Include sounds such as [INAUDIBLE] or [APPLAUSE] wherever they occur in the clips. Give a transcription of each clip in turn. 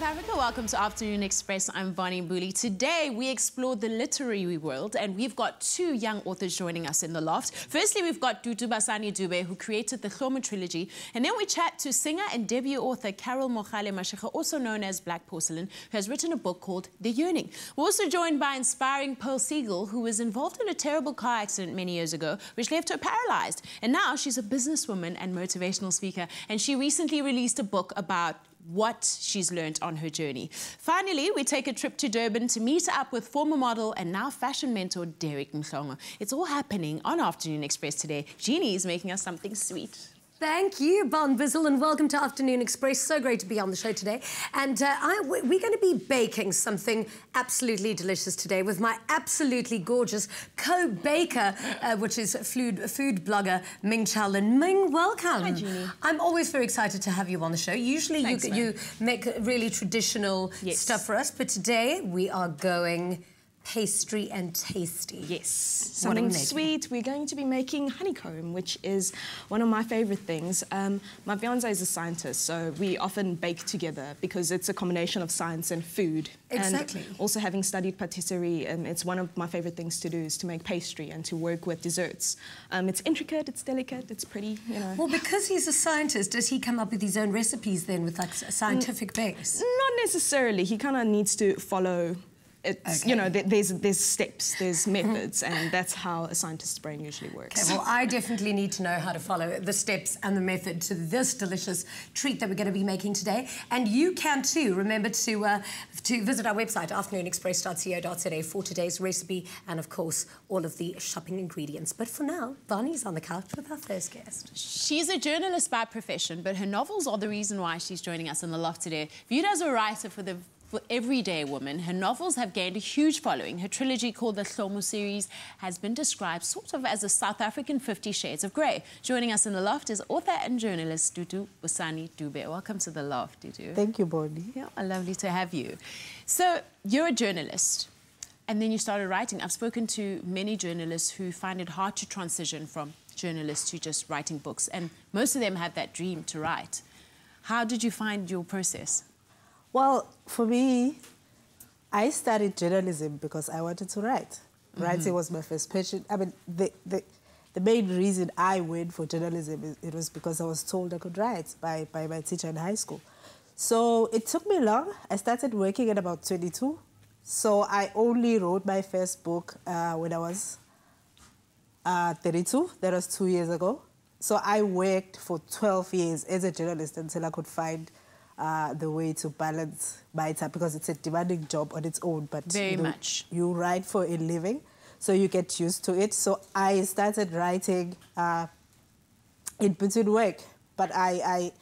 South Africa. Welcome to Afternoon Express. I'm Bonnie Mbuli. Today, we explore the literary world, and we've got two young authors joining us in the loft. Firstly, we've got Dudu Basani Dube, who created the Hlomu trilogy. And then we chat to singer and debut author Carol Mohale Mashigo, also known as Black Porcelain, who has written a book called The Yearning. We're also joined by inspiring Pearl Seigel, who was involved in a terrible car accident many years ago, which left her paralyzed. And now she's a businesswoman and motivational speaker. And she recently released a book about what she's learned on her journey. Finally, we take a trip to Durban to meet up with former model and now fashion mentor Derek Mhlongo. It's all happening on Afternoon Express today. Jeannie is making us something sweet. Thank you, Bon Bizzle, and welcome to Afternoon Express. So great to be on the show today. And uh, I, we're going to be baking something absolutely delicious today with my absolutely gorgeous co-baker, uh, which is food, food blogger Ming-Cheau Lin. Ming, welcome. Hi, Jeannie. I'm always very excited to have you on the show. Usually Thanks, you, you make really traditional Yes. stuff for us, but today we are going pastry and tasty. Yes. Something sweet. We're going to be making honeycomb, which is one of my favorite things. Um, my fiance is a scientist, so we often bake together because it's a combination of science and food. Exactly. And also having studied patisserie, um, it's one of my favorite things to do is to make pastry and to work with desserts. Um, it's intricate, it's delicate, it's pretty, you know. Well, because he's a scientist, does he come up with his own recipes then with like a scientific base? Not necessarily. He kind of needs to follow. It's, You know, there- there's there's steps, there's methods, and that's how a scientist's brain usually works. Okay, well, I definitely need to know how to follow the steps and the method to this delicious treat that we're going to be making today. And you can too. Remember to uh, to visit our website, afternoonexpress.co.za, for today's recipe and, of course, all of the shopping ingredients. But for now, Barney's on the couch with our first guest. She's a journalist by profession, but her novels are the reason why she's joining us in the loft today. Viewed as a writer for the for everyday woman, her novels have gained a huge following. Her trilogy called the Hlomu series has been described sort of as a South African Fifty Shades of Grey. Joining us in the loft is author and journalist Dudu Basani Dube. Welcome to the loft, Dudu. Thank you, Bonnie. Yeah, oh, lovely to have you. So you're a journalist, and then you started writing. I've spoken to many journalists who find it hard to transition from journalist to just writing books, and most of them have that dream to write. How did you find your process? Well, for me, I studied journalism because I wanted to write. Writing was my first passion. I mean, the, the, the main reason I went for journalism is it was because I was told I could write by, by my teacher in high school. So it took me long. I started working at about 22. So I only wrote my first book uh, when I was uh, 32. That was two years ago. So I worked for 12 years as a journalist until I could find uh, the way to balance my time because it's a demanding job on its own. But Very you know, much. You write for a living, so you get used to it. So I started writing uh, in between work, but I, I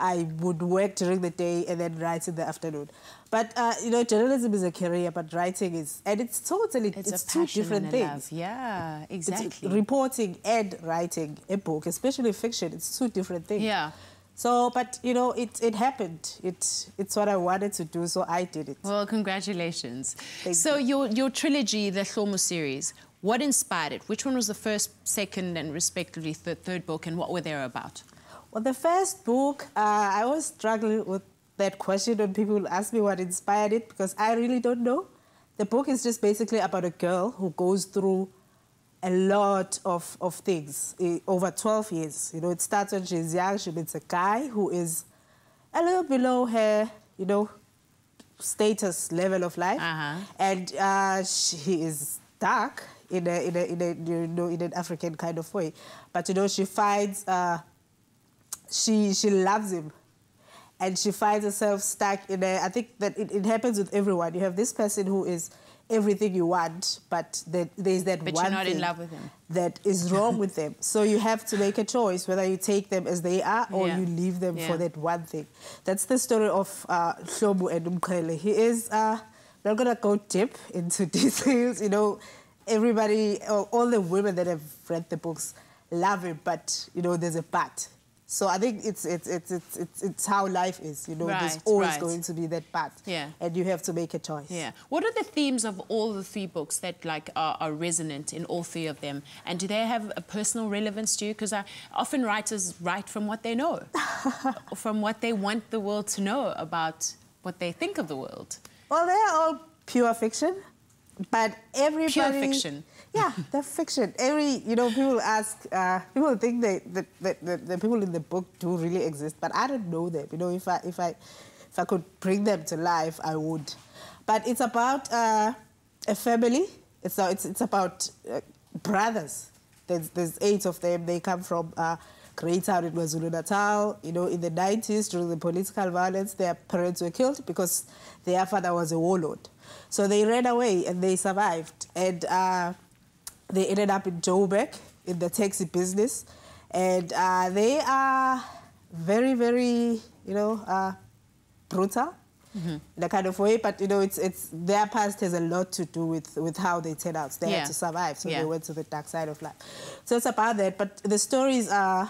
I would work during the day and then write in the afternoon. But uh, you know, journalism is a career, but writing is, and it's totally It's, it's, a two different things. love. Yeah, It's exactly. reporting and writing a book, especially fiction. It's two different things. Yeah. So, but you know, it it happened. It it's what I wanted to do, so I did it. Well, congratulations. Thank so your your trilogy, the Hlomu series, what inspired it? Which one was the first, second, and respectively the third book, and what were they about? Well, the first book, uh, I was struggling with that question when people ask me what inspired it because I really don't know. The book is just basically about a girl who goes through a lot of, of things over 12 years. You know, it starts when she's young. She meets a guy who is a little below her, you know, status level of life. Uh-huh. And uh, she, he is dark in a, in, a, in, a, you know, in an African kind of way. But, you know, she finds... Uh, she she loves him and she finds herself stuck in a i think that it, it happens with everyone you have this person who is everything you want but there, there's that But one you're not in thing love with him. that is wrong with them [LAUGHS] so you have to make a choice whether you take them as they are or Yeah. you leave them Yeah. for that one thing that's the story of uh, Hlomu and Umkhele. he is uh, not gonna go deep into [LAUGHS] details you know everybody all all the women that have read the books love him but you know there's a but so I think it's it's it's it's it's, it's how life is. You know, there's always right. going to be that path. Yeah. And you have to make a choice. Yeah. What are the themes of all the three books that like are, are resonant in all three of them? And do they have a personal relevance to you? Because often writers write from what they know, [LAUGHS] from what they want the world to know about what they think of the world. Well, they're all pure fiction, but everybody. Pure fiction. Yeah, they're fiction. Every, you know, people ask, uh, people think that, the people in the book do really exist, but I don't know them. You know, if I, if I, if I could bring them to life, I would. But it's about uh, a family. It's, uh, it's, it's about uh, brothers. There's, there's eight of them. They come from uh, Town in KwaZulu Natal. You know, in the 90s, during the political violence, their parents were killed because their father was a warlord. So they ran away and they survived. And uh, they ended up in Joburg in the taxi business. And uh, they are very, very, you know, uh, brutal mm -hmm. in a kind of way. But, you know, it's, it's, their past has a lot to do with, with how they turned out. They yeah. had to survive, so yeah. they went to the dark side of life. So it's about that. But the stories are,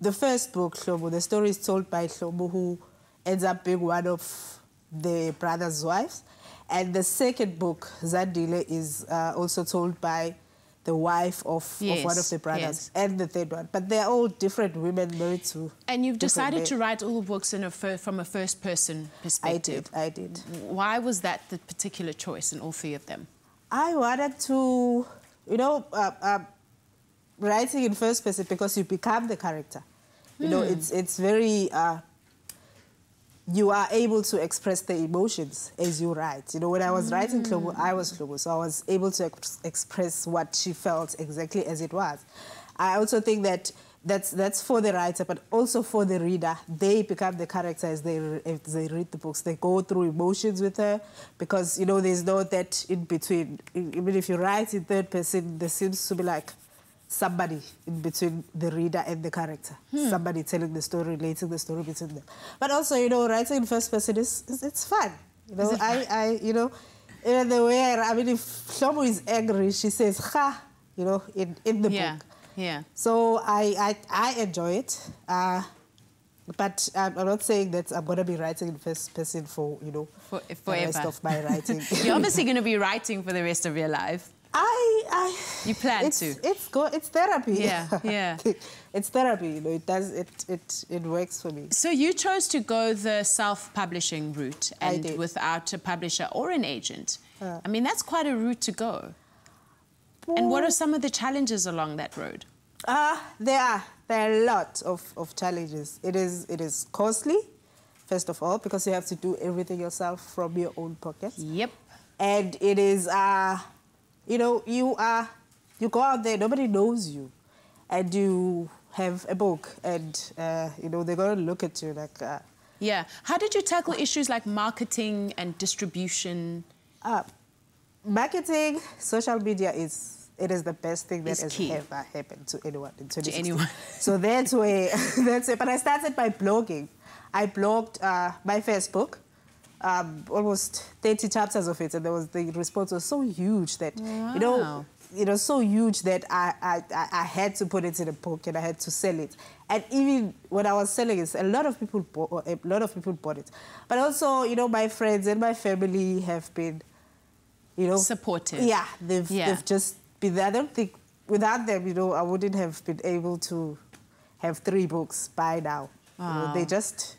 the first book, Hlomu, the story is told by Hlomu, who ends up being one of the brother's wives. And the second book, Zandile, is uh, also told by the wife of, yes, of one of the brothers, yes. and the third one. But they're all different women married to. And you've decided men. to write all the books in a from a first person perspective. I did, I did. Why was that the particular choice in all three of them? I wanted to, you know, uh, uh, writing in first person because you become the character. You know, hmm. it's, it's very. Uh, you are able to express the emotions as you write. You know, when I was mm. writing Hlomu, I was Hlomu, so I was able to ex express what she felt exactly as it was. I also think that that's that's for the writer, but also for the reader. They become the character as they if they read the books. They go through emotions with her because you know there's no that in between. Even if you write in third person, there seems to be like somebody in between the reader and the character. Hmm. Somebody telling the story, relating the story between them. But also, you know, writing in first person is, is it's fun. You know, I, I, you know, in the way I, I mean, if Hlomu is angry, she says "ha," you know, in, in the yeah. book. Yeah. So I, I, I enjoy it. Uh, but I'm, I'm not saying that I'm going to be writing in first person for, you know, for, the rest of my writing. [LAUGHS] You're obviously [LAUGHS] going to be writing for the rest of your life. I, I you plan it's, to. It's go. It's therapy. Yeah, [LAUGHS] yeah. it's therapy. You know, it does. It it it works for me. So you chose to go the self-publishing route and without a publisher or an agent. Uh, I mean, that's quite a route to go. And what are some of the challenges along that road? Uh, there are there are a lot of, of challenges. It is it is costly, first of all, because you have to do everything yourself from your own pocket. Yep. And it is uh you know, you are, you go out there, nobody knows you, and you have a book, and uh, you know they're going to look at you like. Uh, yeah. How did you tackle issues like marketing and distribution? Uh, marketing, social media is it is the best thing that has key. ever happened to anyone in To anyone. [LAUGHS] so that's where [LAUGHS] that's it. But I started by blogging. I blogged uh, my first book um, almost 30 chapters of it, and there was the response was so huge that wow. you know it was so huge that I, I I had to put it in a book and I had to sell it. And even when I was selling it, a lot of people bought, a lot of people bought it. But also, you know, my friends and my family have been, you know, supportive. Yeah, they've yeah. they've just been there. I don't think without them, you know, I wouldn't have been able to have three books by now. Wow. You know, they just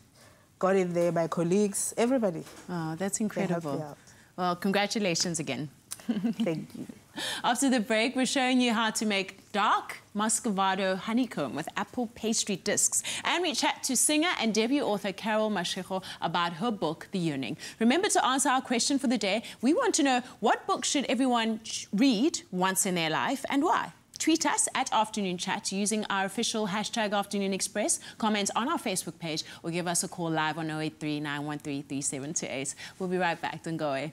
got in there, my colleagues, everybody. Oh, that's incredible. Well, congratulations again. [LAUGHS] Thank you. [LAUGHS] After the break, we're showing you how to make dark Muscovado honeycomb with apple pastry discs. And we chat to singer and debut author Carol Mashigo about her book, The Yearning. Remember to answer our question for the day. We want to know what book should everyone read once in their life and why? Tweet us at Afternoon Chat using our official hashtag Afternoon Express, comment on our Facebook page, or give us a call live on 083 913 3728. We'll be right back. Don't go away.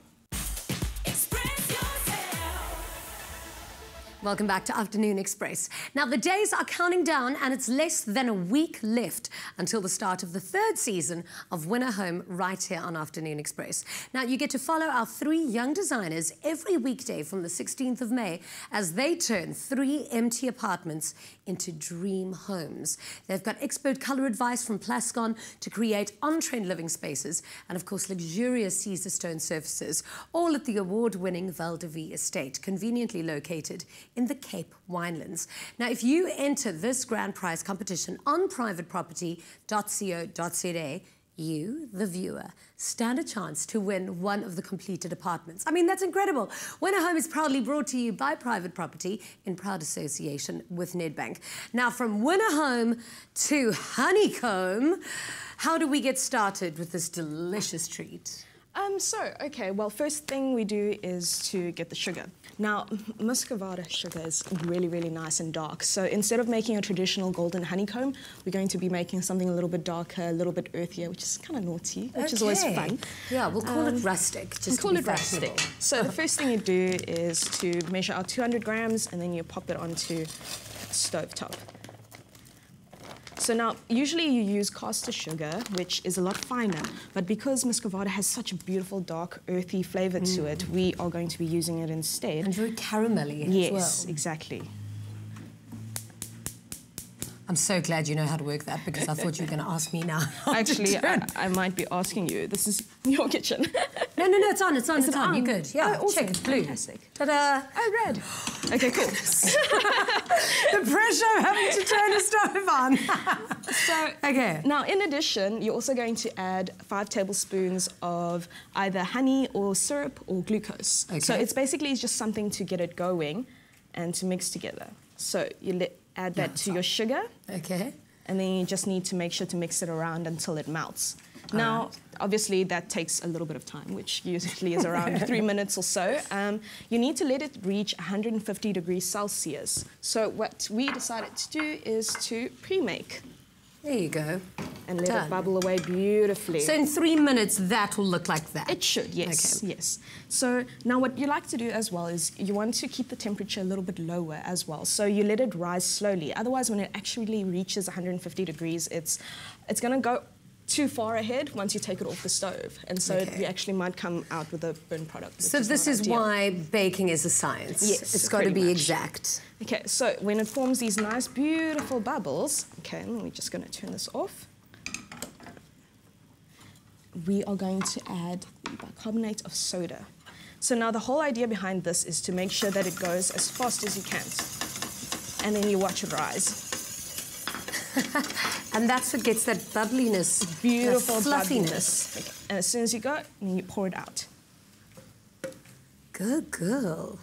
Welcome back to Afternoon Express. Now, the days are counting down, and it's less than a week left until the start of the third season of Winner Home right here on Afternoon Express. Now, you get to follow our three young designers every weekday from the 16th of May as they turn three empty apartments into dream homes. They've got expert color advice from Plascon to create on-trend living spaces and, of course, luxurious Caesarstone surfaces, all at the award-winning Val de Vie estate, conveniently located in the Cape Winelands. Now, if you enter this grand prize competition on privateproperty.co.za, you, the viewer, stand a chance to win one of the completed apartments. I mean, that's incredible. Winner Home is proudly brought to you by Private Property in proud association with Nedbank. Now, from Winner Home to Honeycomb, how do we get started with this delicious treat? Um, so, okay, well, first thing we do is to get the sugar. Now, [LAUGHS] muscovado sugar is really, really nice and dark. So instead of making a traditional golden honeycomb, we're going to be making something a little bit darker, a little bit earthier, which is kind of naughty, which is always fun. Yeah, we'll call Um, it rustic. Just call it rustic. So the first thing you do is to measure out 200 grams and then you pop it onto stove top. So now, usually you use caster sugar, which is a lot finer, but because muscovado has such a beautiful, dark, earthy flavor to mm. it, we are going to be using it instead. And very caramelly yes, as well. exactly. I'm so glad you know how to work that because I thought you were going to ask me now. [LAUGHS] Actually, I. I might be asking you. This is your kitchen. no, no, no, it's on, it's on, Is it's it on. You're good. Yeah, Oh, awesome. check, it's blue. Fantastic. Ta-da! oh, red. Okay, cool. [LAUGHS] the pressure of having to turn a stove on. [LAUGHS] So, Okay. Now, in addition, you're also going to add five tablespoons of either honey or syrup or glucose. Okay. So it's basically just something to get it going and to mix together. So you let, add that to your sugar, Okay. and then you just need to make sure to mix it around until it melts. Now, obviously, that takes a little bit of time, which usually is around [LAUGHS] three minutes or so. Um, you need to let it reach 150 degrees Celsius. So what we decided to do is to pre-make There you go. and let Done. it bubble away beautifully. So in three minutes, that will look like that. It should, yes, Okay. yes. So now what you like to do as well is you want to keep the temperature a little bit lower as well. So you let it rise slowly. Otherwise, when it actually reaches 150 degrees, it's it's going to go too far ahead once you take it off the stove, and so Okay. actually might come out with a burnt product. So this is ideal. why baking is a science. Yes, It's got to be much. exact. Okay, so when it forms these nice, beautiful bubbles, okay, and we're just going to turn this off. We are going to add bicarbonate of soda. So now the whole idea behind this is to make sure that it goes as fast as you can. And then you watch it rise. [LAUGHS] And that's what gets that bubbliness, Beautiful that fluffiness. bubbliness. Okay, And as soon as you go, then you pour it out. Good girl.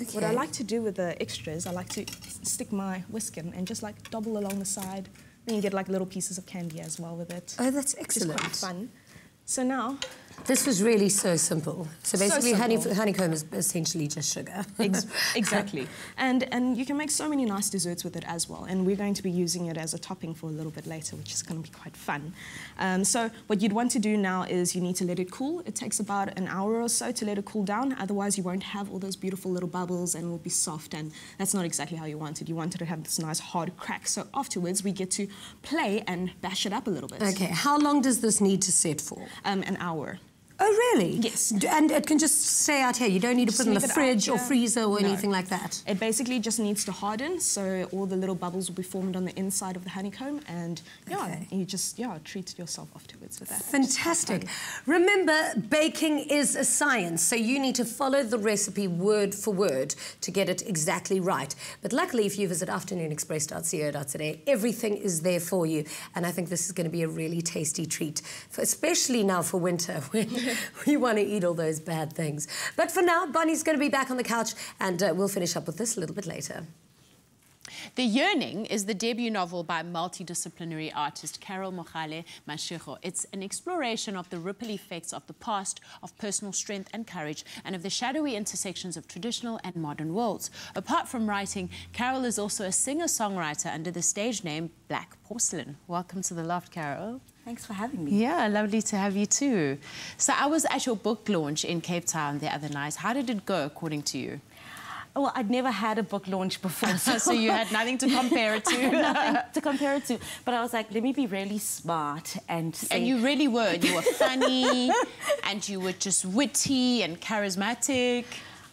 Okay. What I like to do with the extras, I like to stick my whisk in and just like double along the side. Then you get like little pieces of candy as well with it. Oh, that's excellent. quite fun. So now, This was really so simple. So So basically, honey, simple. honeycomb is essentially just sugar. ex- [LAUGHS] exactly, and and you can make so many nice desserts with it as well. And we're going to be using it as a topping for a little bit later, which is going to be quite fun. Um, so what you'd want to do now is you need to let it cool. It takes about an hour or so to let it cool down. Otherwise, you won't have all those beautiful little bubbles and it will be soft. And that's not exactly how you want it. You want it to have this nice hard crack. So afterwards, we get to play and bash it up a little bit. Okay, how long does this need to set for? Um, an hour. Oh, really? Yes. And it can just stay out here. You don't need to Just put it in the leave it out fridge or freezer or No. anything like that. It basically just needs to harden, so all the little bubbles will be formed on the inside of the honeycomb, and yeah, Okay. you just yeah treat yourself afterwards with that. Fantastic. Remember, baking is a science, so you need to follow the recipe word for word to get it exactly right. But luckily, if you visit afternoonexpress.co.za, everything is there for you. And I think this is going to be a really tasty treat, for, especially now for winter [LAUGHS] when you want to eat all those bad things. But for now, Bonnie's going to be back on the couch, and uh, we'll finish up with this a little bit later. The Yearning is the debut novel by multidisciplinary artist Carol Mohale Mashigo. It's an exploration of the ripple effects of the past, of personal strength and courage, and of the shadowy intersections of traditional and modern worlds. Apart from writing, Carol is also a singer-songwriter under the stage name Black Porcelain. Welcome to the Loft, Carol. Thanks for having me. Yeah, lovely to have you too. So I was at your book launch in Cape Town the other night. How did it go, according to you? Well, I'd never had a book launch before, so, [LAUGHS] so you had nothing to compare it to. [LAUGHS] nothing to compare it to. But I was like, let me be really smart and say, And you really were. [LAUGHS] You were funny, and you were just witty and charismatic.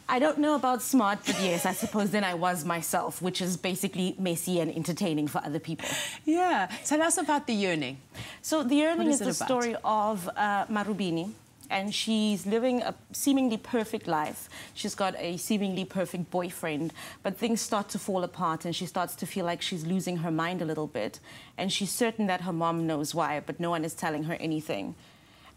I don't know about smart, but yes, I suppose then I was myself, which is basically messy and entertaining for other people. Yeah. Tell us about the yearning. So the yearning is is, the about? story of uh, Marubini. And she's living a seemingly perfect life. She's got a seemingly perfect boyfriend, but things start to fall apart and she starts to feel like she's losing her mind a little bit. And she's certain that her mom knows why, but no one is telling her anything.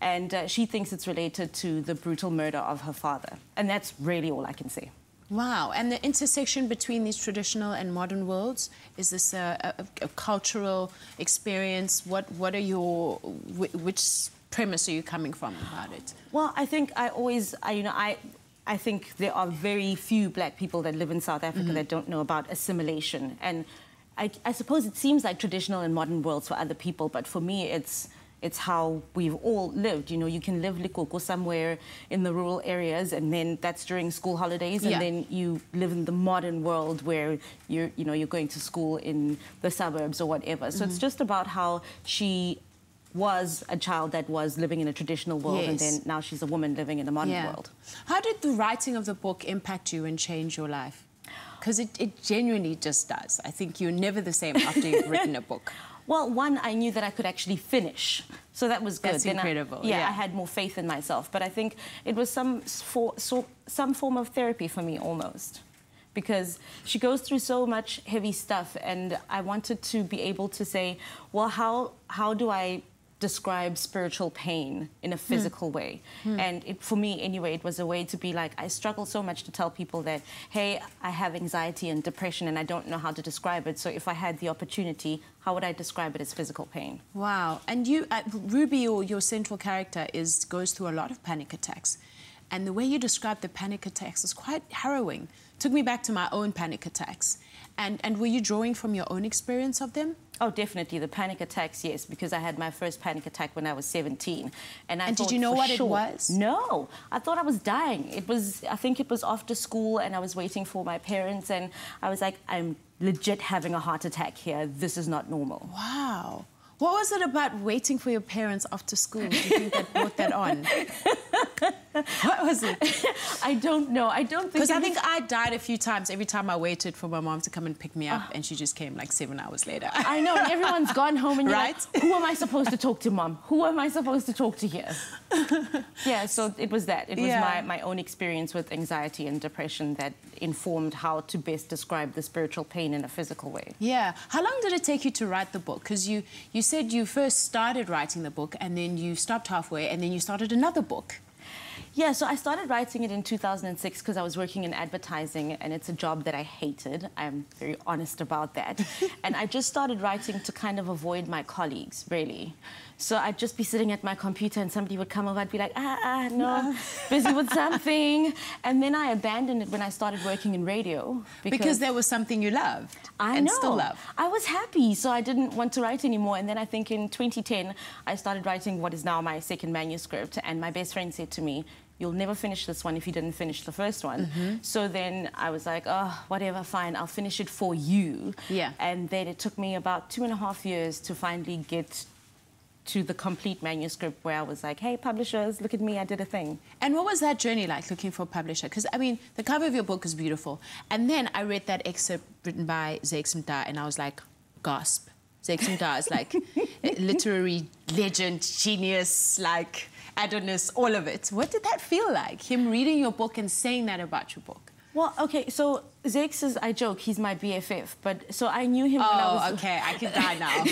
And uh, she thinks it's related to the brutal murder of her father. And that's really all I can say. Wow, and the intersection between these traditional and modern worlds, is this a, a, a cultural experience? What, what are your, which premise are you coming from about it? Well, I think I always, I, you know, I, I think there are very few black people that live in South Africa mm -hmm. that don't know about assimilation. And I, I suppose it seems like traditional and modern worlds for other people, but for me, it's it's how we've all lived. You know, you can live Likoko somewhere in the rural areas, and then that's during school holidays, and yeah. then you live in the modern world where you're, you know, you're going to school in the suburbs or whatever. So mm -hmm. it's mm-hmm. just about how she was a child that was living in a traditional world yes. and then now she's a woman living in a modern yeah. world. How did the writing of the book impact you and change your life? Because it, it genuinely just does. I think you're never the same after you've [LAUGHS] written a book. Well, one, I knew that I could actually finish. So that was good. That's then incredible. I, yeah, yeah, I had more faith in myself. But I think it was some, for, so, some form of therapy for me almost. Because she goes through so much heavy stuff, and I wanted to be able to say, well, how, how do I describe spiritual pain in a hmm. physical mm. way. Mm. And it, for me, anyway, it was a way to be like, I struggle so much to tell people that, hey, I have anxiety and depression and I don't know how to describe it. So if I had the opportunity, how would I describe it as physical pain? Wow. And you, uh, Ruby, your, your central character, is goes through a lot of panic attacks. And the way you describe the panic attacks is quite harrowing. Took me back to my own panic attacks. And, and were you drawing from your own experience of them? Oh, definitely. The panic attacks, yes, because I had my first panic attack when I was 17. And, I and did you know what sure, it was? No. I thought I was dying. It was, I think it was after school and I was waiting for my parents and I was like, I'm legit having a heart attack here. This is not normal. Wow. What was it about waiting for your parents after school? Do you think that brought that on? [LAUGHS] [LAUGHS] what was it? [LAUGHS] I don't know. I don't think. Because I think I died a few times every time I waited for my mom to come and pick me up, uh, and she just came like seven hours later. [LAUGHS] I know. And everyone's gone home, and you're right? like, "Who am I supposed to talk to, mom? Who am I supposed to talk to here?" yeah. So it was that. It was yeah. my my own experience with anxiety and depression that informed how to best describe the spiritual pain in a physical way. Yeah. How long did it take you to write the book? Because you you said you first started writing the book and then you stopped halfway and then you started another book. Yeah, so I started writing it in 2006 because I was working in advertising and it's a job that I hated. I'm very honest about that. [LAUGHS] and I just started writing to kind of avoid my colleagues, really. So I'd just be sitting at my computer and somebody would come over, I'd be like, ah, ah, [LAUGHS] no, busy with something. And then I abandoned it when I started working in radio. Because, because there was something you loved I and know. still love. I was happy, so I didn't want to write anymore. And then I think in 2010, I started writing what is now my second manuscript. And my best friend said to me, you'll never finish this one if you didn't finish the first one. Mm -hmm. So then I was like, oh, whatever, fine, I'll finish it for you. Yeah. And then it took me about two and a half years to finally get to the complete manuscript where I was like, hey, publishers, look at me, I did a thing. And what was that journey like looking for a publisher? Because, I mean, the cover of your book is beautiful. And then I read that excerpt written by Zakes Mda, and I was like, gasp. Zakes Mda is like [LAUGHS] literary legend, genius, like Adonis, all of it. What did that feel like, him reading your book and saying that about your book? Well, okay, so Zakes is, I joke, he's my BFF, but so I knew him oh, when I was... Oh, okay, I can die [LAUGHS] now.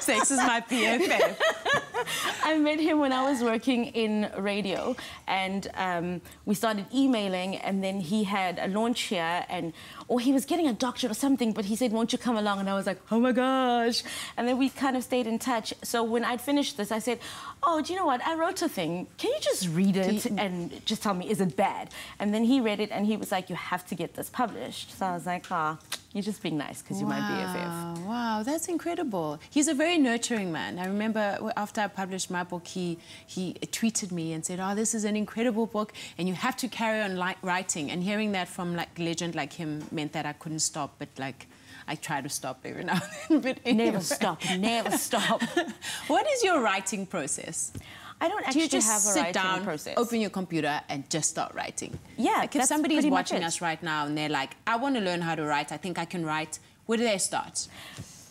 Zakes is my BFF. [LAUGHS] I met him when I was working in radio, and um, we started emailing, and then he had a launch here, and or he was getting a doctorate or something, but he said, "Won't you come along?" And I was like, "Oh my gosh!" And then we kind of stayed in touch. So when I'd finished this, I said, "Oh, do you know what? I wrote a thing. Can you just read it and just tell me is it bad?" And then he read it, and he was like, "You have to get this published." So I was like, "Ah." Oh, you're just being nice because you're wow, my BFF. Wow, that's incredible. He's a very nurturing man. I remember after I published my book, he, he tweeted me and said, oh, this is an incredible book and you have to carry on writing. And hearing that from like legend like him meant that I couldn't stop, but like, I try to stop every [LAUGHS] now and then. But anyway. Never stop, never stop. [LAUGHS] what is your writing process? I don't actually Do you just have a sit writing down, process. open your computer, and just start writing? Yeah, like if somebody is watching us right now and they're like, I want to learn how to write, I think I can write, where do they start?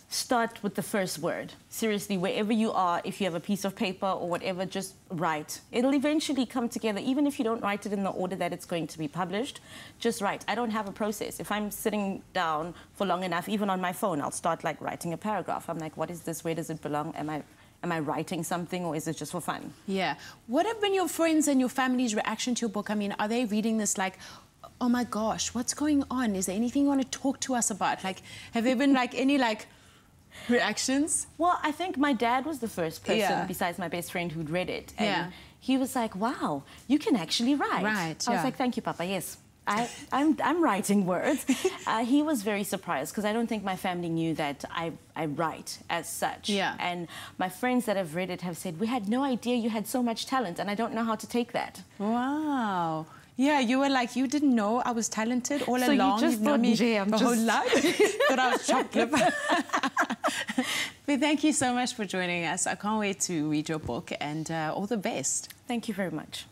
start with the first word. Seriously, wherever you are, if you have a piece of paper or whatever, just write. It'll eventually come together, even if you don't write it in the order that it's going to be published. Just write. I don't have a process. If I'm sitting down for long enough, even on my phone, I'll start like writing a paragraph. I'm like, what is this? Where does it belong? Am I am I writing something or is it just for fun? Yeah. What have been your friends and your family's reaction to your book? I mean, are they reading this like, oh my gosh, what's going on? Is there anything you want to talk to us about? Like, have there been like any like reactions? Well, I think my dad was the first person Yeah. besides my best friend who'd read it. And Yeah. he was like, wow, you can actually write. Right, I yeah. was like, thank you, Papa. Yes. I, I'm, I'm writing words. [LAUGHS] Uh, he was very surprised because I don't think my family knew that I, I write as such. Yeah. And my friends that have read it have said, we had no idea you had so much talent and I don't know how to take that. Wow. Yeah, you were like, you didn't know I was talented all So you along. just You've known thought, me "Jay, I'm the whole just-" life. [LAUGHS] thought I was chocolate. [LAUGHS] but thank you so much for joining us. I can't wait to read your book and uh, all the best. Thank you very much.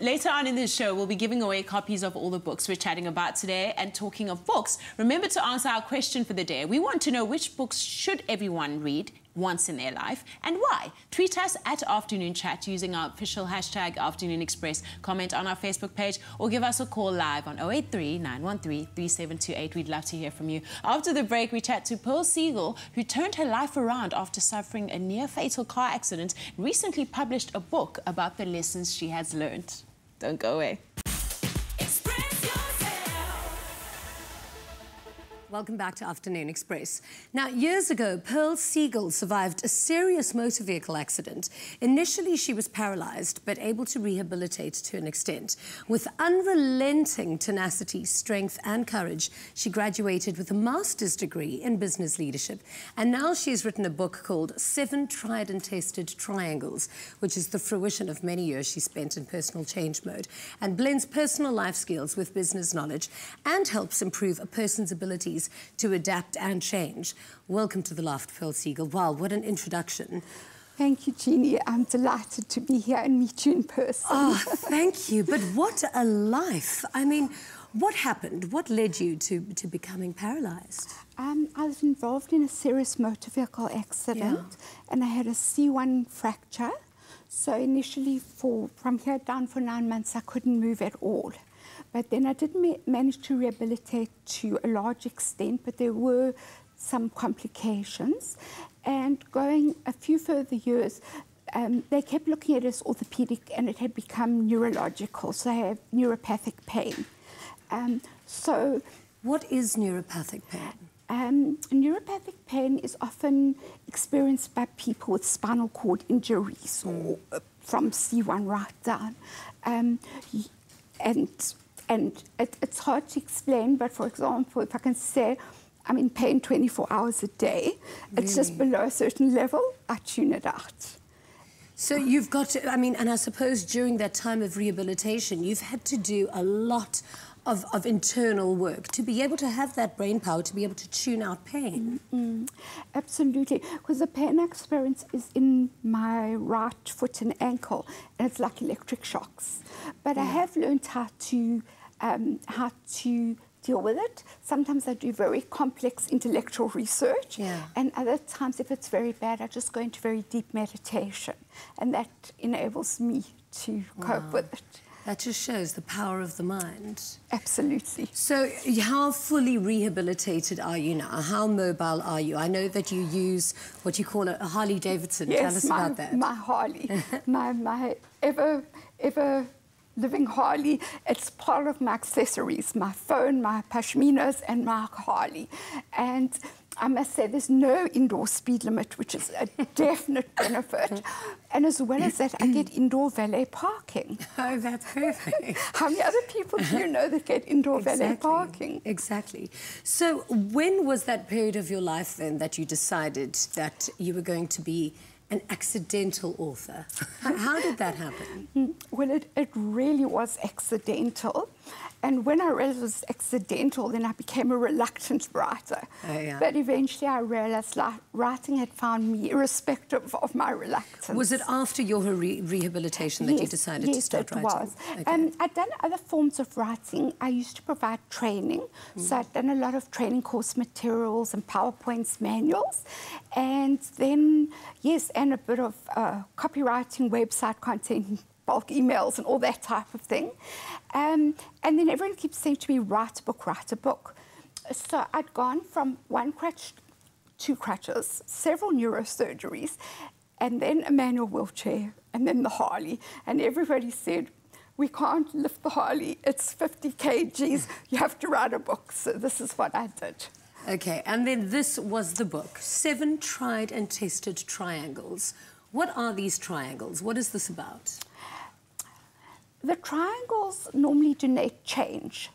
Later on in this show, we'll be giving away copies of all the books we're chatting about today. And talking of books, remember to answer our question for the day. We want to know which books should everyone read once in their life and why. Tweet us at Afternoon Chat using our official hashtag Afternoon Express. Comment on our Facebook page or give us a call live on 083 913 3728. We'd love to hear from you. After the break, we chat to Pearl Seigel, who turned her life around after suffering a near fatal car accident, recently published a book about the lessons she has learned. Don't go away. Welcome back to Afternoon Express. Now, years ago, Pearl Seigel survived a serious motor vehicle accident. Initially, she was paralyzed, but able to rehabilitate to an extent. With unrelenting tenacity, strength, and courage, she graduated with a master's degree in business leadership. And now she has written a book called Seven Tried and Tested Triangles, which is the fruition of many years she spent in personal change mode and blends personal life skills with business knowledge and helps improve a person's abilities to adapt and change. Welcome to the Loft, Pearl Seigel. Wow, what an introduction. Thank you, Jeannie. I'm delighted to be here and meet you in person. Oh, [LAUGHS] thank you. But what a life. I mean, what happened? What led you to, to becoming paralyzed? Um, I was involved in a serious motor vehicle accident and I had a C1 fracture. So initially, for from here down for nine months, I couldn't move at all. But then I did ma- manage to rehabilitate to a large extent, but there were some complications. And going a few further years, um, they kept looking at it as orthopedic and it had become neurological, so I have neuropathic pain. Um, so What is neuropathic pain? Um, neuropathic pain is often experienced by people with spinal cord injuries or uh, from C1 right down. Um, and and it, it's hard to explain, but for example, if I can say I'm in pain 24 hours a day, it's just below a certain level, I tune it out. So you've got to, I mean, and I suppose during that time of rehabilitation, you've had to do a lot of, of internal work to be able to have that brain power, to be able to tune out pain. Mm, absolutely, because the pain I experience is in my right foot and ankle, and it's like electric shocks. But I have learned how to um, how to deal with it. Sometimes I do very complex intellectual research, Yeah. and other times, if it's very bad, I just go into very deep meditation, and that enables me to cope with it. That just shows the power of the mind. Absolutely. So, how fully rehabilitated are you now? How mobile are you? I know that you use what you call a Harley Davidson. Tell us my, about that. my Harley, [LAUGHS] my, my ever, ever living Harley. It's part of my accessories, my phone, my pashminas, and my Harley. And I must say, there's no indoor speed limit, which is a [LAUGHS] definite benefit. And as well as that, I get indoor valet parking. [LAUGHS] Oh, that's perfect. [LAUGHS] How many other people do you know that get indoor valet parking? Exactly. So, when was that period of your life then that you decided that you were going to be an accidental author? How did that happen? Well, it, it really was accidental. And when I realized it was accidental, then I became a reluctant writer. Oh, yeah. But eventually I realized like, writing had found me irrespective of my reluctance. Was it after your re- rehabilitation that you decided yes, to start it writing? was. Okay. Um, I'd done other forms of writing. I used to provide training. Mm. So I'd done a lot of training course materials and PowerPoints manuals. And then, yes, and a bit of uh, copywriting, website content, bulk emails and all that type of thing. Um, and then everyone keeps saying to me, write a book, write a book. So I'd gone from one crutch two crutches, several neurosurgeries, and then a manual wheelchair, and then the Harley. And everybody said, we can't lift the Harley, it's 50 kgs, you have to write a book. So this is what I did. Okay, and then this was the book Seven Tried and Tested Triangles. What are these triangles? What is this about? The triangles normally denote change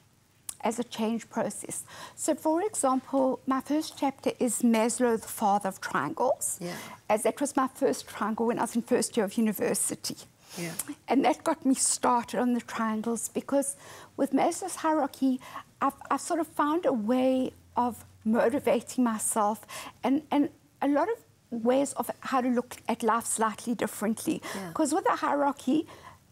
as a change process. So, for example, my first chapter is Maslow, the father of triangles, Yeah. as that was my first triangle when I was in first year of university. Yeah. And that got me started on the triangles because with Maslow's hierarchy, I've, I've sort of found a way of motivating myself and, and a lot of ways of how to look at life slightly differently. Yeah. Because with a hierarchy,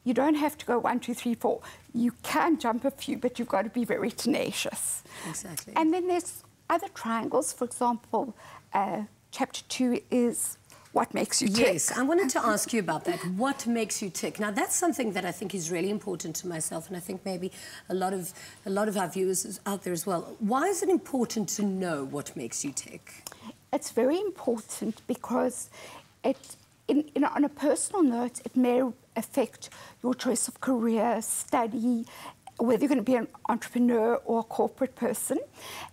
you don't have to go one, two, three, four. You can jump a few, but you've got to be very tenacious. Exactly. And then there's other triangles. For example, uh, chapter two is what makes you tick. Yes, I wanted to ask you about that. What makes you tick? Now, that's something that I think is really important to myself, and I think maybe a lot of a lot of our viewers out there as well. Why is it important to know what makes you tick? It's very important because it, in, in, on a personal note, it may affect your choice of career, study, whether you're going to be an entrepreneur or a corporate person.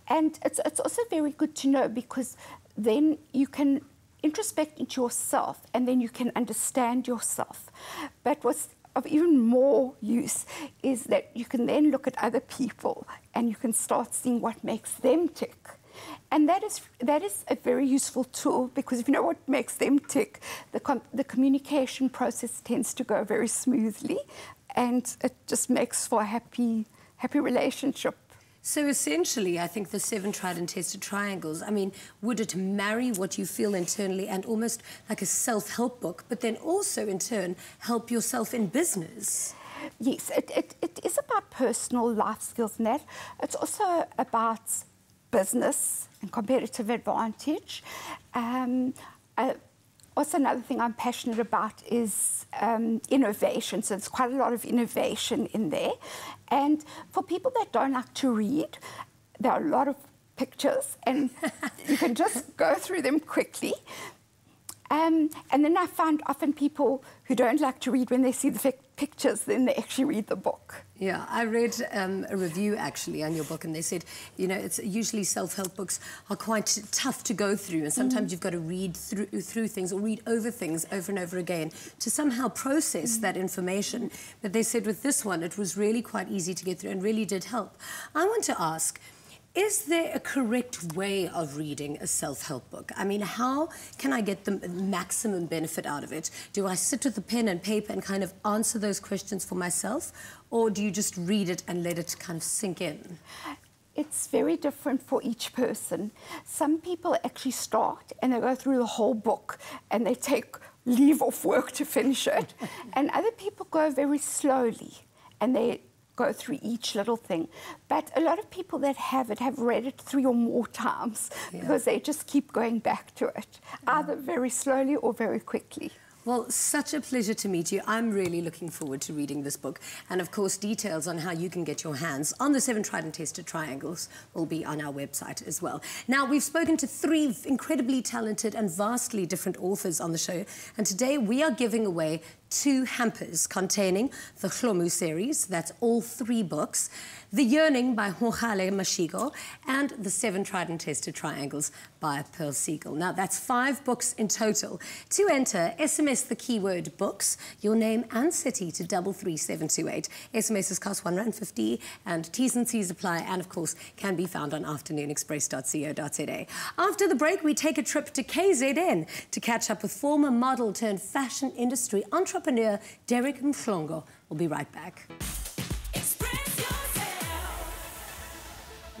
And it's, it's also very good to know because then you can introspect into yourself and then you can understand yourself. But what's of even more use is that you can then look at other people and you can start seeing what makes them tick. And that is, that is a very useful tool because if you know what makes them tick, the, com- the communication process tends to go very smoothly and it just makes for a happy, happy relationship. So essentially, I think the seven tried and tested triangles, I mean, would it marry what you feel internally and almost like a self help book, but then also in turn help yourself in business? Yes, it, it, it is about personal life skills and that. It's also about business and competitive advantage. Um, also, another thing I'm passionate about is um, innovation. So there's quite a lot of innovation in there. And for people that don't like to read, there are a lot of pictures, and [LAUGHS] you can just go through them quickly. Um, and then I find often people who don't like to read when they see the fic- pictures, then they actually read the book. Yeah, I read um, a review actually on your book, and they said, you know, it's usually self-help books are quite tough to go through, and sometimes you've got to read through through things or read over things over and over again to somehow process that information. But they said with this one, it was really quite easy to get through and really did help. I want to ask. Is there a correct way of reading a self help book? I mean, how can I get the maximum benefit out of it? Do I sit with a pen and paper and kind of answer those questions for myself? Or do you just read it and let it kind of sink in? It's very different for each person. Some people actually start and they go through the whole book and they take leave off work to finish it. [LAUGHS] and other people go very slowly and they go through each little thing. But a lot of people that have it have read it three or more times because they just keep going back to it, either very slowly or very quickly. Well, such a pleasure to meet you. I'm really looking forward to reading this book. And of course, details on how you can get your hands on the seven tried and tested triangles will be on our website as well. Now, we've spoken to three incredibly talented and vastly different authors on the show. And today we are giving away two hampers containing the Hlomu series, that's all three books, The Yearning by Mohale Mashigo, and The Seven Tried and Tested Triangles by Pearl Seigel. Now, that's five books in total. To enter, SMS the keyword books, your name and city to 33728. SMSs cost one rand fifty, and T's and C's apply, and of course, can be found on afternoonexpress.co.za. After the break, we take a trip to KZN to catch up with former model turned fashion industry entrepreneur Derek Mhlongo. We'll be right back.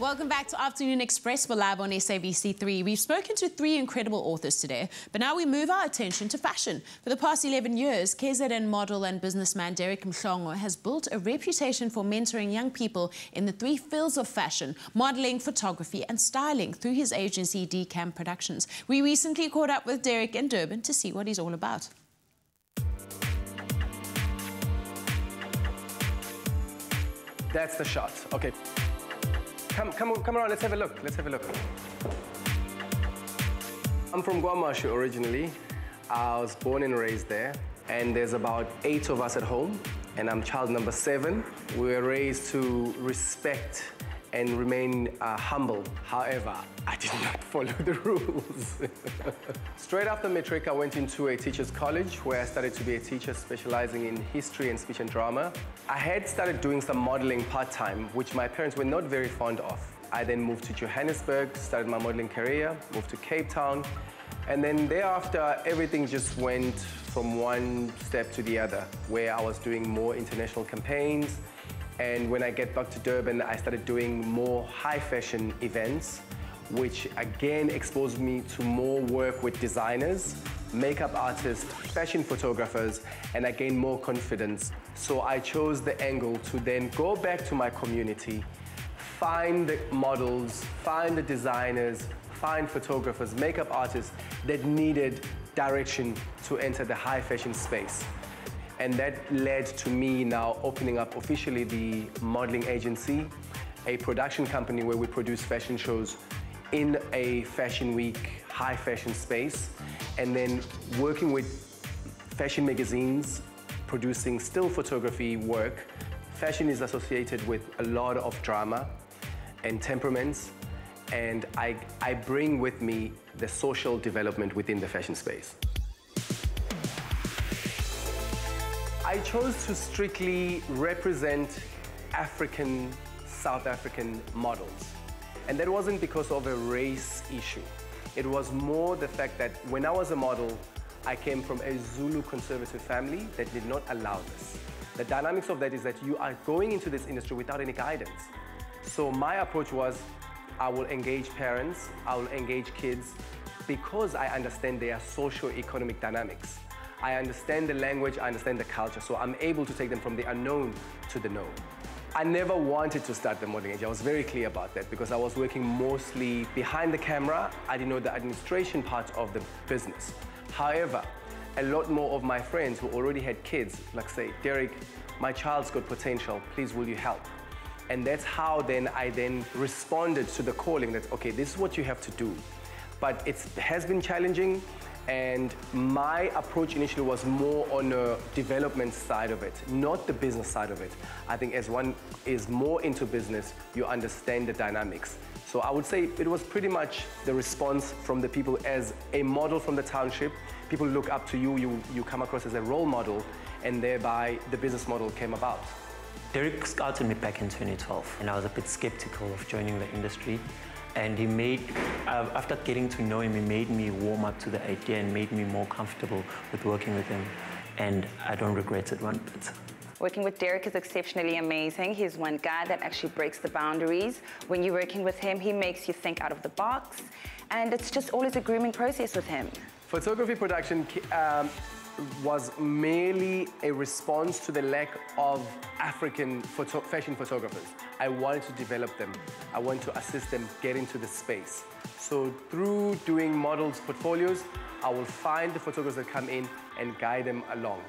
Welcome back to Afternoon Express. We're live on SABC3. We've spoken to three incredible authors today, but now we move our attention to fashion. For the past 11 years, KZN model and businessman Derek Mhlongo has built a reputation for mentoring young people in the three fields of fashion, modeling, photography, and styling through his agency Decam Productions. We recently caught up with Derek in Durban to see what he's all about. That's the shot. Okay. Come, come, come around. Let's have a look. Let's have a look. I'm from KwaMashu originally. I was born and raised there. And there's about eight of us at home. And I'm child number seven. We were raised to respect and remain uh, humble. However, I did not [LAUGHS] follow the rules. [LAUGHS] Straight after matric, I went into a teacher's college where I started to be a teacher specializing in history and speech and drama. I had started doing some modeling part-time, which my parents were not very fond of. I then moved to Johannesburg, started my modeling career, moved to Cape Town, and then thereafter, everything just went from one step to the other, where I was doing more international campaigns, and when I get back to Durban, I started doing more high fashion events, which again exposed me to more work with designers, makeup artists, fashion photographers, and I gained more confidence. So I chose the angle to then go back to my community, find the models, find the designers, find photographers, makeup artists that needed direction to enter the high fashion space. And that led to me now opening up officially the modeling agency, a production company where we produce fashion shows in a fashion week, high fashion space, and then working with fashion magazines, producing still photography work. Fashion is associated with a lot of drama and temperaments, and I, I bring with me the social development within the fashion space. I chose to strictly represent African, South African models. And that wasn't because of a race issue. It was more the fact that when I was a model, I came from a Zulu conservative family that did not allow this. The dynamics of that is that you are going into this industry without any guidance. So my approach was I will engage parents, I will engage kids because I understand their socio-economic dynamics. I understand the language, I understand the culture, so I'm able to take them from the unknown to the known. I never wanted to start the modeling agency. I was very clear about that because I was working mostly behind the camera. I didn't know the administration part of the business. However, a lot more of my friends who already had kids, like say, Derek, my child's got potential, please will you help? And that's how then I then responded to the calling that, okay, this is what you have to do. But it has been challenging and my approach initially was more on the development side of it, not the business side of it. I think as one is more into business, you understand the dynamics. So I would say it was pretty much the response from the people as a model from the township. People look up to you, you, you come across as a role model, and thereby the business model came about. Derek scouted me back in 2012, and I was a bit skeptical of joining the industry. And he made, uh, after getting to know him, he made me warm up to the idea and made me more comfortable with working with him. And I don't regret it one bit. Working with Derek is exceptionally amazing. He's one guy that actually breaks the boundaries. When you're working with him, he makes you think out of the box. And it's just always a grooming process with him. Photography production um, was merely a response to the lack of African photo- fashion photographers. I wanted to develop them. I wanted to assist them get into the space. So through doing models portfolios, I will find the photographers that come in and guide them along.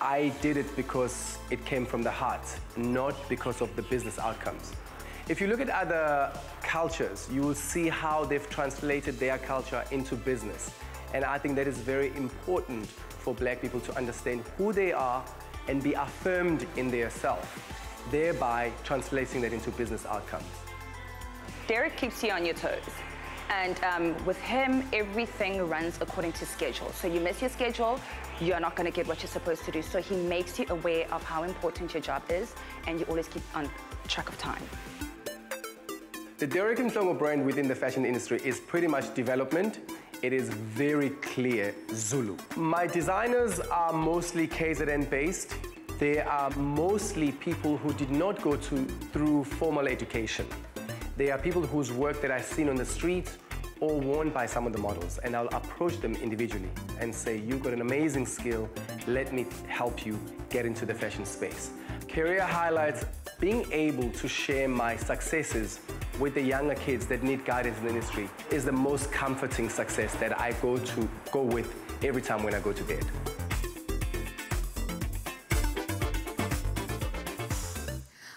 I did it because it came from the heart, not because of the business outcomes. If you look at other cultures, you will see how they've translated their culture into business. And I think that is very important for black people to understand who they are and be affirmed in their self, thereby translating that into business outcomes. Derek keeps you on your toes. And um, with him, everything runs according to schedule. So you miss your schedule, you're not going to get what you're supposed to do. So he makes you aware of how important your job is, and you always keep on track of time. The Derek Mhlongo brand within the fashion industry is pretty much development. It is very clear Zulu. My designers are mostly KZN based. They are mostly people who did not go to, through formal education. They are people whose work that I've seen on the street or worn by some of the models, and I'll approach them individually and say, You've got an amazing skill, let me help you get into the fashion space. Career highlights being able to share my successes with the younger kids that need guidance in the industry is the most comforting success that I go to go with every time when I go to bed.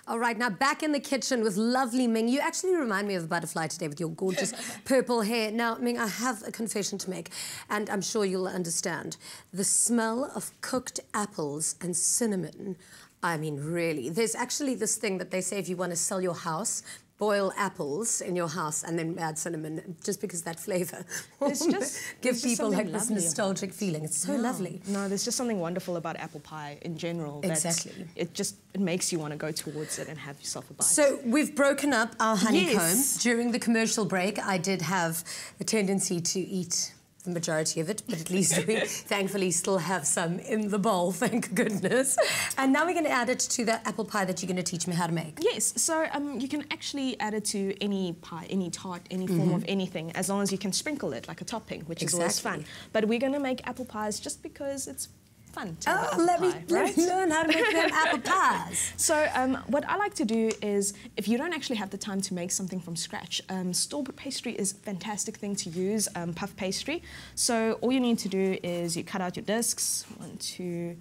All right, now back in the kitchen with lovely Ming. You actually remind me of a butterfly today with your gorgeous [LAUGHS] purple hair. Now, Ming, I have a confession to make, and I'm sure you'll understand. The smell of cooked apples and cinnamon, I mean, really. There's actually this thing that they say if you want to sell your house, boil apples in your house and then add cinnamon, just because that flavour [LAUGHS] just- give people like this nostalgic feeling. It's so Yeah. lovely. No, there's just something wonderful about apple pie in general. that Exactly. It just it makes you want to go towards it and have yourself a bite. So we've broken up our honeycomb. Yes. During the commercial break, I did have a tendency to eat the majority of it, but at least we [LAUGHS] thankfully still have some in the bowl, [LAUGHS] thank goodness. And now we're going to add it to the apple pie that you're going to teach me how to make. Yes, so um, you can actually add it to any pie, any tart, any form of anything, as long as you can sprinkle it like a topping, which is always fun. But we're going to make apple pies just because it's fun to Oh, let me, pie, let right? [LAUGHS] learn how to make them apple [LAUGHS] pies. So um, what I like to do is, if you don't actually have the time to make something from scratch, um, store-bought pastry is a fantastic thing to use, um, puff pastry. So all you need to do is you cut out your discs, one, two,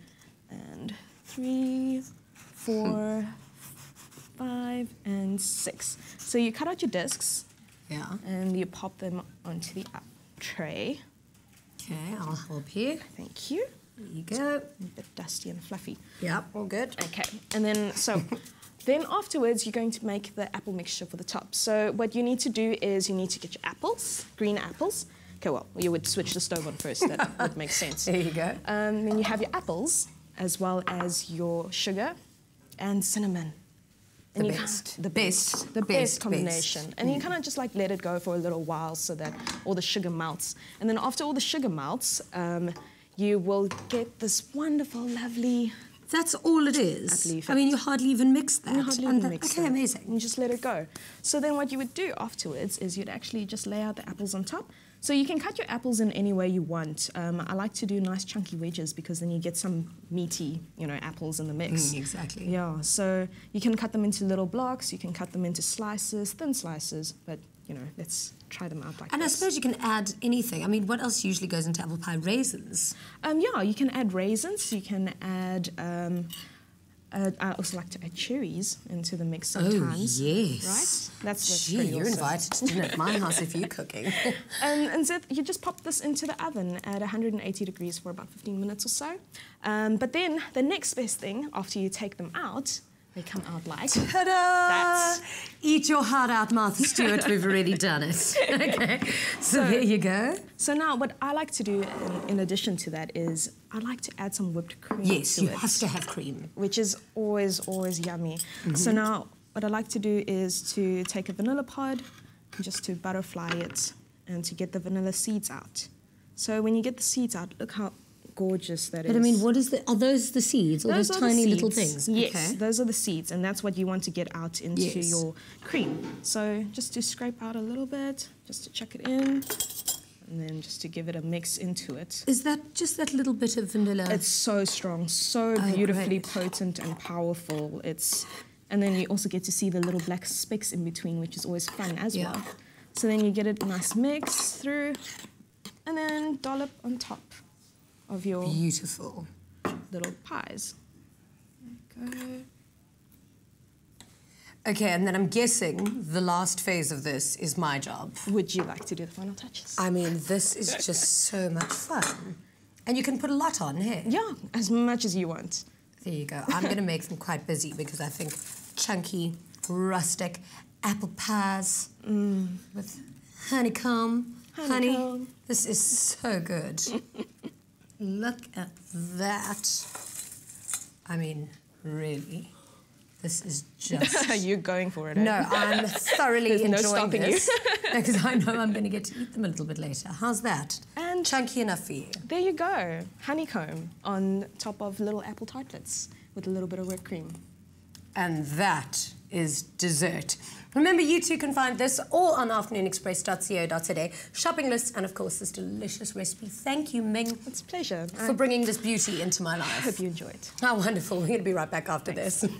and three, four, five, and six. So you cut out your discs, Yeah. and you pop them onto the tray. Okay, I'll help you. Thank you. There you go. A bit dusty and fluffy. Yep, all good. Okay, and then so [LAUGHS] then afterwards you're going to make the apple mixture for the top. So what you need to do is you need to get your apples, green apples. Okay, well you would switch the stove on first. That would make [LAUGHS] sense. There you go. Um, then you have your apples as well as your sugar and cinnamon. The best. Kinda, the Best, best, the best, best best. combination. And you kind of just like let it go for a little while so that all the sugar melts. And then after all the sugar melts, um, you will get this wonderful, lovely That's all it is. I I mean, you hardly even mix that. You hardly even that- mix okay, it. amazing. And just let it go. So then what you would do afterwards is you'd actually just lay out the apples on top. So you can cut your apples in any way you want. Um, I like to do nice chunky wedges because then you get some meaty, you know, apples in the mix. Mm, exactly. Yeah. So you can cut them into little blocks. You can cut them into slices, thin slices. But you know, let's try them out like And I suppose you can add anything. I mean, what else usually goes into apple pie? Raisins. Um, yeah, you can add raisins. You can add. Um, uh, I also like to add cherries into the mix sometimes. Oh, yes. Right? That's, that's Gee, you're awesome. invited to dinner at my [LAUGHS] house if you're cooking. [LAUGHS] Um, and so you just pop this into the oven at 180 degrees for about 15 minutes or so. Um, but then the next best thing after you take them out, they come out like Ta-da! That's- Eat your heart out, Martha Stewart. We've already done it. [LAUGHS] [LAUGHS] okay. So, there you go. So now, what I like to do in, in addition to that is I like to add some whipped cream Yes, you it, have to have cream. which is always always yummy. Mm-hmm. So now, what I like to do is to take a vanilla pod, and just to butterfly it, and to get the vanilla seeds out. So when you get the seeds out, look how gorgeous that is. But I mean, what is the? Are those the seeds or those, Those tiny little things? Yes, Okay. those are the seeds, and that's what you want to get out into Yes. your cream. So just to scrape out a little bit, just to chuck it in, and then just to give it a mix into it. Is that just that little bit of vanilla? It's so strong, so Oh, beautifully great. potent and powerful. It's, and then you also get to see the little black specks in between, which is always fun as Yeah. well. So then you get a nice mix through, and then dollop on top of your beautiful. little pies. There you go. Okay, and then I'm guessing the last phase of this is my job. Would you like to do the final touches? I mean, this is just so much fun. And you can put a lot on here. Yeah, as much as you want. There you go. I'm going to make them quite busy because I think chunky, rustic apple pies mm. with honeycomb. Honey, this is so good. [LAUGHS] Look at that. I mean, really, this is just. [LAUGHS] You're going for it. eh? No, I'm thoroughly There's no enjoying stopping this [LAUGHS] because I know I'm going to get to eat them a little bit later. How's that? And- chunky enough for you. There you go. Honeycomb on top of little apple tartlets with a little bit of whipped cream. And that is dessert. Remember, you too can find this all on afternoonexpress.co.za, shopping lists, and of course, this delicious recipe. Thank you, Ming, It's a pleasure. for bringing this beauty into my life. I hope you enjoy it. How wonderful. We're going to be right back after this. [LAUGHS]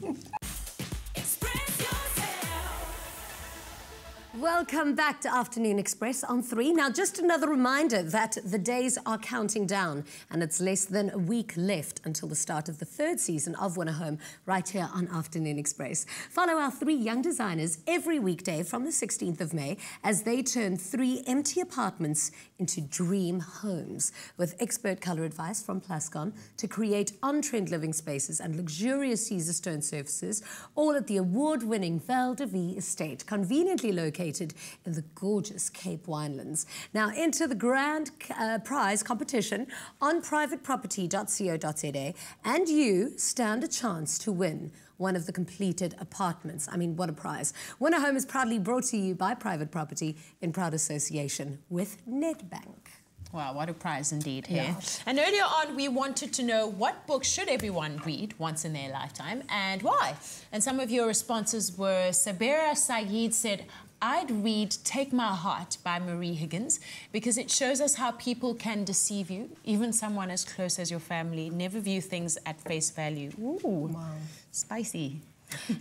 Welcome back to Afternoon Express on 3. Now, just another reminder that the days are counting down and it's less than a week left until the start of the third season of Win a Home right here on Afternoon Express. Follow our three young designers every weekday from the 16th of May as they turn three empty apartments into dream homes with expert color advice from Plascon to create on-trend living spaces and luxurious Caesarstone surfaces, all at the award-winning Val de Vie estate, conveniently located in the gorgeous Cape Winelands. Now, enter the grand uh, prize competition on privateproperty.co.za, and you stand a chance to win one of the completed apartments. I mean, what a prize. Win a Home is proudly brought to you by Private Property in proud association with Nedbank. Wow, what a prize indeed here. Yeah. And earlier on, we wanted to know what books should everyone read once in their lifetime and why. And some of your responses were Sabera Saeed said, I'd read Take My Heart by Marie Higgins because it shows us how people can deceive you, even someone as close as your family. Never view things at face value. Ooh, spicy.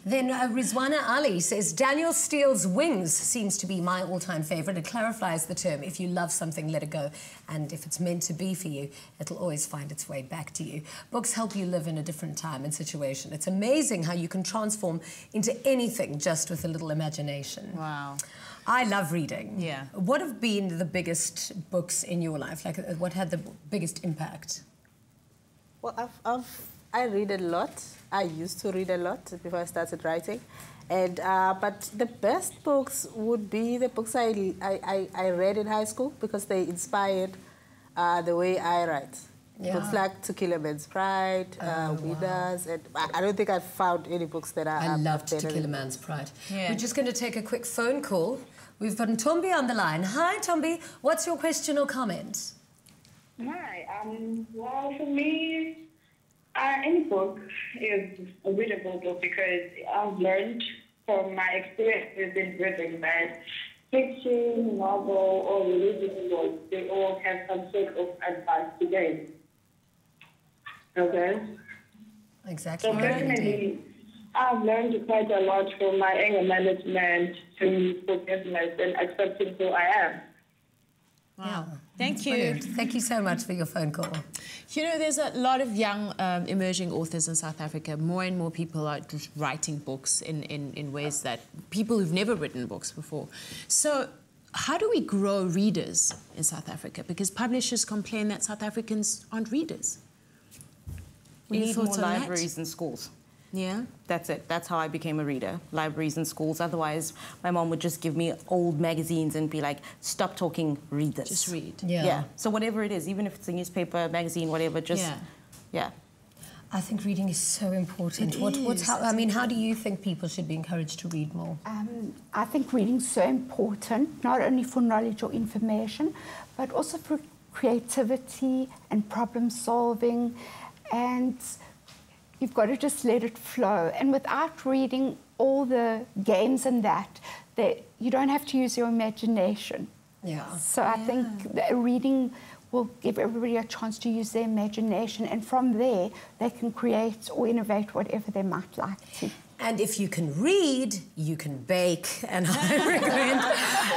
Then uh, Rizwana Ali says Danielle Steel's Wings seems to be my all-time favorite. It clarifies the term if you love something, let it go, and if it's meant to be for you, it'll always find its way back to you. Books help you live in a different time and situation. It's amazing how you can transform into anything just with a little imagination. Wow. I love reading. Yeah. What have been the biggest books in your life? Like, uh, what had the biggest impact? Well, I've, I've, I read a lot. I used to read a lot before I started writing. And, uh, but the best books would be the books I, I, I, I read in high school because they inspired uh, the way I write. Yeah. Books like To Kill a Man's Pride, uh, Winners, and I, I don't think I've found any books that are I are loved To Kill a Man's Pride. Yeah. We're just going to take a quick phone call. We've got Tombi on the line. Hi, Tombi. What's your question or comment? Hi. Um, well, for me, uh, any book is a readable book because I've learned from my experiences in reading that fiction, novel, or religious books, they all have some sort of advice to give. Okay? Exactly. So definitely, I've learned quite a lot from my anger management to forgiveness and accepting who I am. Wow. Thank you. Brilliant. Thank you so much for your phone call. You know, there's a lot of young um, emerging authors in South Africa. More and more people are just writing books in, in, in ways that people who've never written books before. So, how do we grow readers in South Africa? Because publishers complain that South Africans aren't readers. We Any need more thoughts on that? libraries in schools. Yeah. That's it. That's how I became a reader. Libraries and schools. Otherwise, my mom would just give me old magazines and be like, "Stop talking, read this." Just read. Yeah. So whatever it is, even if it's a newspaper, magazine, whatever, just Yeah. yeah. I think reading is so important. It what, what's how, I mean, how do you think people should be encouraged to read more? Um, I think reading's so important, not only for knowledge or information, but also for creativity and problem solving. And you've got to just let it flow. And without reading all the games and that, that you don't have to use your imagination. Yeah. So I think that reading will give everybody a chance to use their imagination, and from there they can create or innovate whatever they might like to. And if you can read, you can bake. And I [LAUGHS] recommend,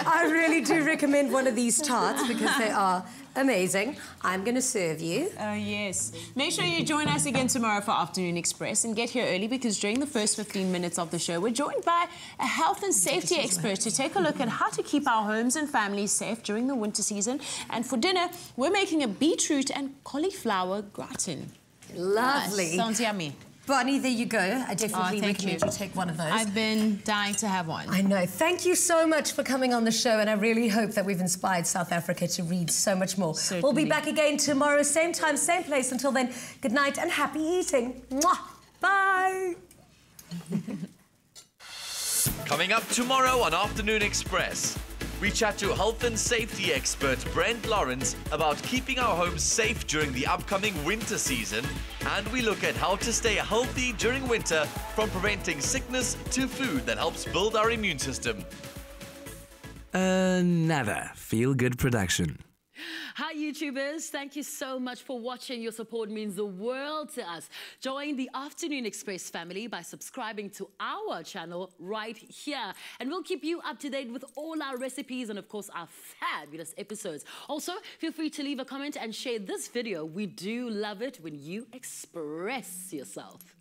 I really do recommend one of these tarts because they are amazing. I'm going to serve you. Oh, yes. Make sure you join us again tomorrow for Afternoon Express and get here early because during the first 15 minutes of the show, we're joined by a health and safety expert to take a look at how to keep our homes and families safe during the winter season. And for dinner, we're making a beetroot and cauliflower gratin. Lovely. Nice. Sounds yummy. Bonnie, there you go. I oh, definitely Oh, thank recommend you. you take one of those. I've been dying to have one. I know. Thank you so much for coming on the show, and I really hope that we've inspired South Africa to read so much more. We'll be back again tomorrow, same time, same place. Until then, good night and happy eating. Mwah! Bye. [LAUGHS] Coming up tomorrow on Afternoon Express, we chat to health and safety expert Brent Lawrence about keeping our homes safe during the upcoming winter season and we look at how to stay healthy during winter from preventing sickness to food that helps build our immune system. Uh, Another feel good production. Hi, YouTubers. Thank you so much for watching. Your support means the world to us. Join the Afternoon Express family by subscribing to our channel right here. And we'll keep you up to date with all our recipes and, of course, our fabulous episodes. Also, feel free to leave a comment and share this video. We do love it when you express yourself.